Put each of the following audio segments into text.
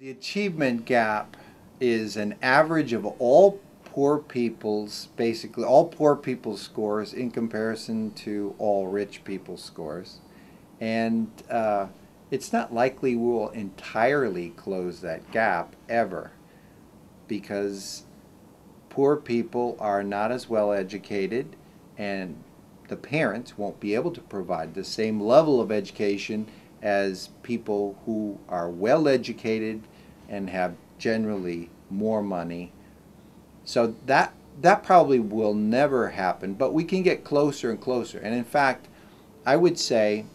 The achievement gap is an average of all poor people's, basically, all poor people's scores in comparison to all rich people's scores. And uh, it's not likely we'll entirely close that gap ever because poor people are not as well educated and the parents won't be able to provide the same level of education as people who are well educated and have generally more money. So that that probably will never happen, but we can get closer and closer. And in fact, I would say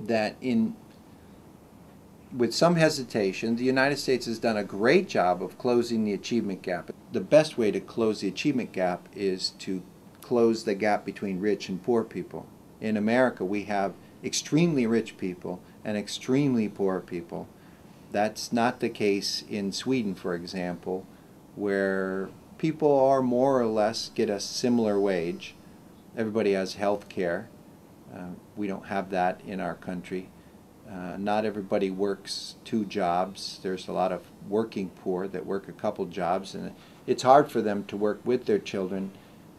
that in with some hesitation, the United States has done a great job of closing the achievement gap. The best way to close the achievement gap is to close the gap between rich and poor people. In America, we have extremely rich people and extremely poor people. That's not the case in Sweden, for example, where people are more or less get a similar wage. Everybody has health care. Uh, we don't have that in our country. Uh, not everybody works two jobs. There's a lot of working poor that work a couple jobs, and it's hard for them to work with their children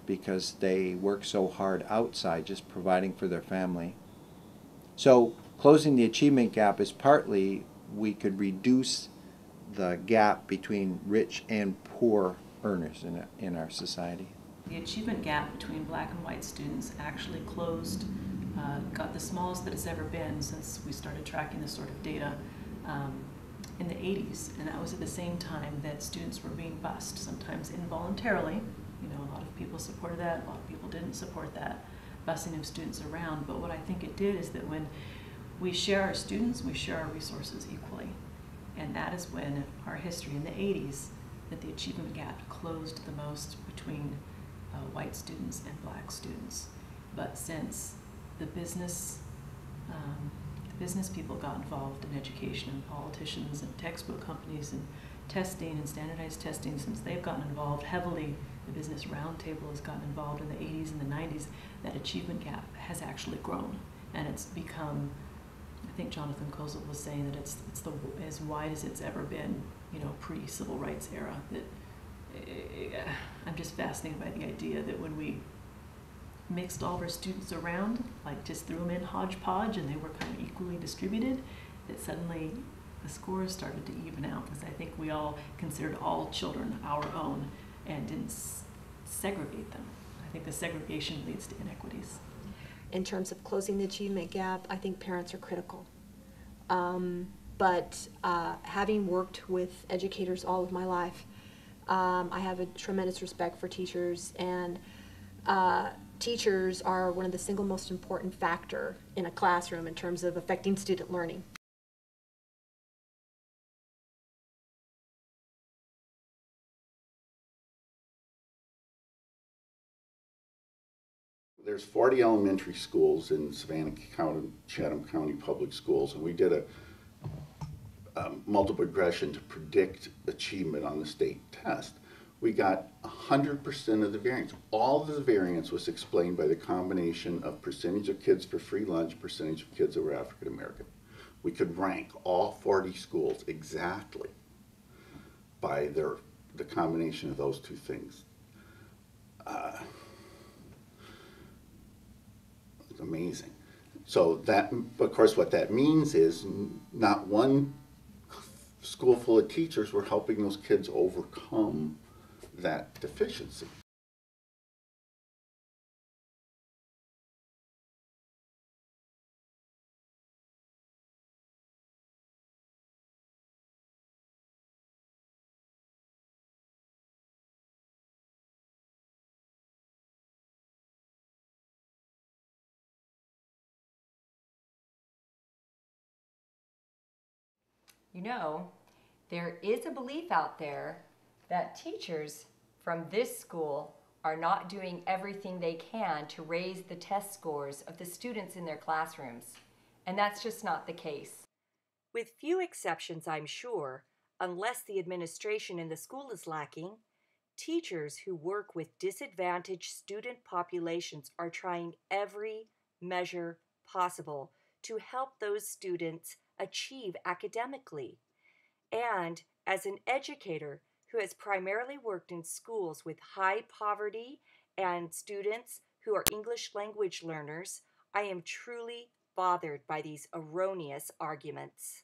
because they work so hard outside just providing for their family. So closing the achievement gap is partly we could reduce the gap between rich and poor earners in, in our society. The achievement gap between black and white students actually closed, uh, got the smallest that it's ever been since we started tracking this sort of data um, in the 80s. And that was at the same time that students were being bused, sometimes involuntarily. You know, a lot of people supported that, a lot of people didn't support that busing of students around. But what I think it did is that when we share our students, we share our resources equally. And that is when our history in the 80s, that the achievement gap closed the most between uh, white students and black students. But since the business, um, the business people got involved in education and politicians and textbook companies and testing and standardized testing, since they've gotten involved heavily, the Business Roundtable has gotten involved in the 80s and the 90s, that achievement gap has actually grown. And it's become I think Jonathan Kozol was saying that it's it's the as wide as it's ever been, you know, pre-civil rights era. That uh, I'm just fascinated by the idea that when we mixed all of our students around, like just threw them in hodgepodge, and they were kind of equally distributed, that suddenly the scores started to even out because I think we all considered all children our own and didn't segregate them. I think the segregation leads to inequities in terms of closing the achievement gap, I think parents are critical. Um, but uh, having worked with educators all of my life, um, I have a tremendous respect for teachers, and uh, teachers are one of the single most important factor in a classroom in terms of affecting student learning. There's 40 elementary schools in Savannah County, Chatham County Public Schools, and we did a multiple regression to predict achievement on the state test. We got 100% of the variance. All of the variance was explained by the combination of percentage of kids for free lunch, percentage of kids that were African American. We could rank all 40 schools exactly by their the combination of those two things. Uh, So that, of course, what that means is not one school full of teachers were helping those kids overcome that deficiency. You know, there is a belief out there that teachers from this school are not doing everything they can to raise the test scores of the students in their classrooms. And that's just not the case. With few exceptions, I'm sure, unless the administration in the school is lacking, teachers who work with disadvantaged student populations are trying every measure possible to help those students achieve academically. And as an educator who has primarily worked in schools with high poverty and students who are English language learners, I am truly bothered by these erroneous arguments.